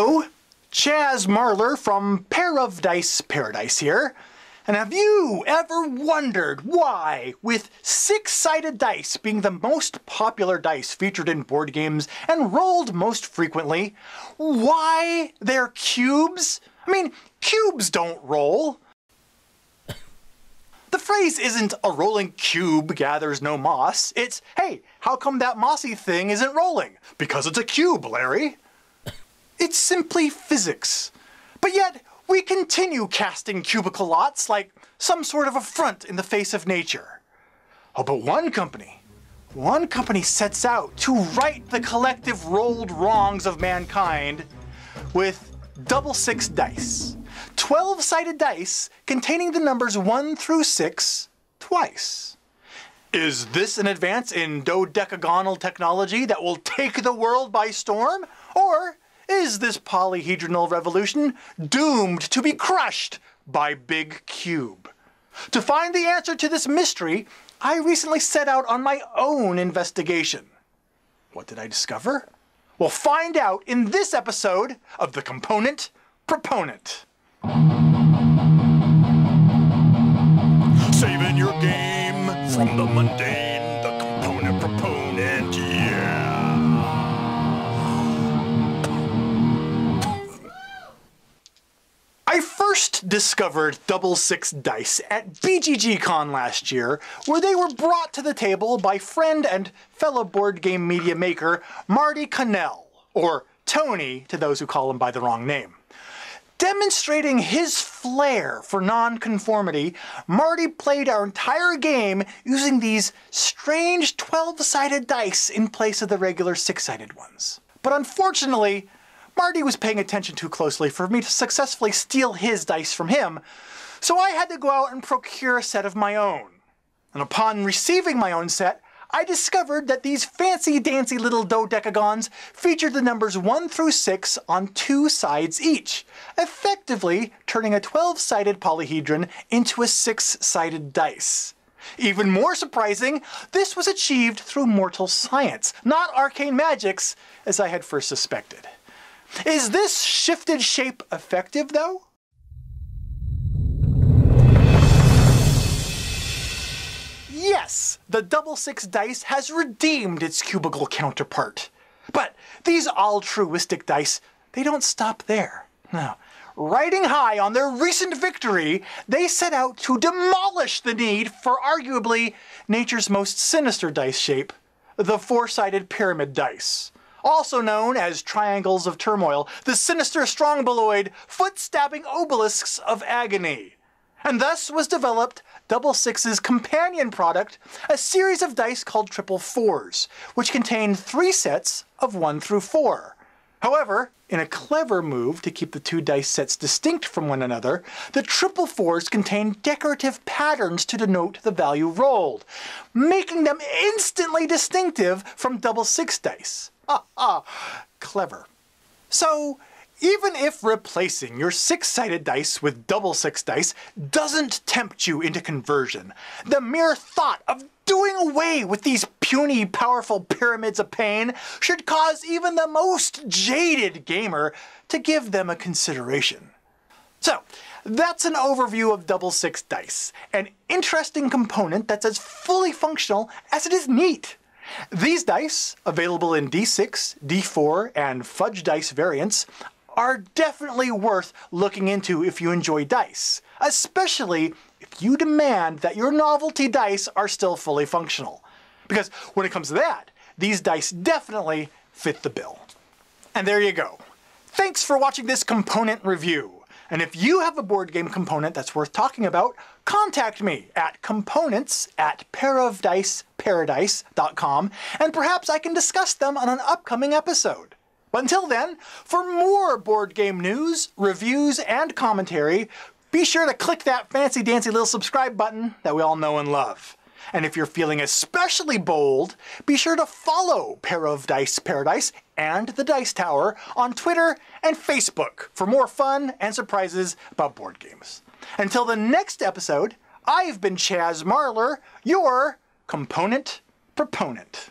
Hello, Chaz Marlar from Pair of Dice Paradise here. And have you ever wondered why, with six-sided dice being the most popular dice featured in board games and rolled most frequently, why they're cubes? I mean, cubes don't roll. The phrase isn't a rolling cube gathers no moss. It's, hey, how come that mossy thing isn't rolling? Because it's a cube, Larry. It's simply physics. But yet, we continue casting cubicle lots like some sort of affront in the face of nature. Oh, but one company, one company sets out to right the collective rolled wrongs of mankind with double six dice. 12 sided dice containing the numbers 1 through 6 twice. Is this an advance in dodecagonal technology that will take the world by storm? Or is this polyhedronal revolution doomed to be crushed by Big Cube? To find the answer to this mystery, I recently set out on my own investigation. What did I discover? We'll find out in this episode of The Component Proponent. Saving your game from the mundane, discovered double six dice at BGGCon last year, where they were brought to the table by friend and fellow board game media maker Marty Connell, or Tony to those who call him by the wrong name. Demonstrating his flair for nonconformity, Marty played our entire game using these strange 12-sided dice in place of the regular six-sided ones. But unfortunately, Marty was paying attention too closely for me to successfully steal his dice from him, so I had to go out and procure a set of my own. And upon receiving my own set, I discovered that these fancy dancy little dodecagons featured the numbers 1 through 6 on two sides each, effectively turning a 12-sided polyhedron into a 6-sided dice. Even more surprising, this was achieved through mortal science, not arcane magics, as I had first suspected. Is this shifted shape effective, though? Yes, the double six dice has redeemed its cubicle counterpart. But these altruistic dice, they don't stop there. No. Riding high on their recent victory, they set out to demolish the need for arguably nature's most sinister dice shape, the four-sided pyramid dice. Also known as triangles of turmoil, the sinister strongboloid, foot-stabbing obelisks of agony. And thus was developed Double Six's companion product, a series of dice called Triple Fours, which contained three sets of 1 through 4. However, in a clever move to keep the two dice sets distinct from one another, the Triple Fours contain decorative patterns to denote the value rolled, making them instantly distinctive from Double Six dice. Ha! Clever. So, even if replacing your six-sided dice with double six dice doesn't tempt you into conversion, the mere thought of doing away with these puny, powerful pyramids of pain should cause even the most jaded gamer to give them a consideration. So, that's an overview of double six dice, an interesting component that's as fully functional as it is neat. These dice, available in D6, D4, and fudge dice variants, are definitely worth looking into if you enjoy dice, especially if you demand that your novelty dice are still fully functional. Because when it comes to that, these dice definitely fit the bill. And there you go. Thanks for watching this component review. And if you have a board game component that's worth talking about, contact me at components at pairofdiceparadise.com and perhaps I can discuss them on an upcoming episode. But until then, for more board game news, reviews, and commentary, be sure to click that fancy dancy little subscribe button that we all know and love. And if you're feeling especially bold, be sure to follow Pair of Dice Paradise and the Dice Tower on Twitter and Facebook for more fun and surprises about board games. Until the next episode, I've been Chaz Marlar, your component proponent.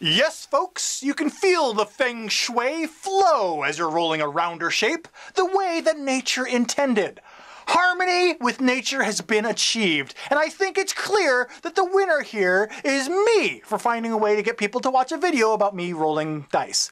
Yes, folks, you can feel the feng shui flow as you're rolling a rounder shape, the way that nature intended. Harmony with nature has been achieved, and I think it's clear that the winner here is me for finding a way to get people to watch a video about me rolling dice.